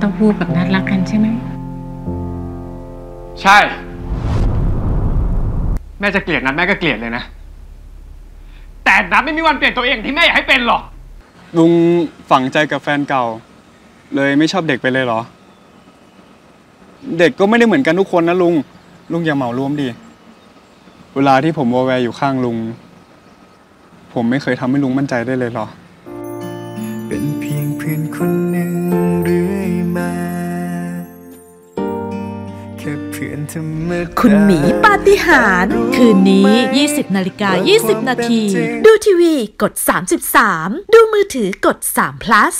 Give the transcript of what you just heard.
เต้าหู้กับนัดรักกันใช่ไหม ใช่ แม่จะเกลียดนัดแม่ก็เกลียดเลยนะ แต่นัดไม่มีวันเปลี่ยนตัวเองที่แม่อยากให้เป็นหรอก ลุงฝังใจกับแฟนเก่า เลยไม่ชอบเด็กไปเลยเหรอ เด็กก็ไม่ได้เหมือนกันทุกคนนะลุง ลุงอย่าเหมารวมดิ เวลาที่ผมวอแวร์อยู่ข้างลุง ผมไม่เคยทำให้ลุงมั่นใจได้เลยเหรอ เป็นเพียงเพื่อนคนหนึ่ง คุณหมีปาฏิหาริย์คืนนี้ 20 นาฬิกา 20 นาที ดูทีวีกด 33 ดูมือถือกด3 plus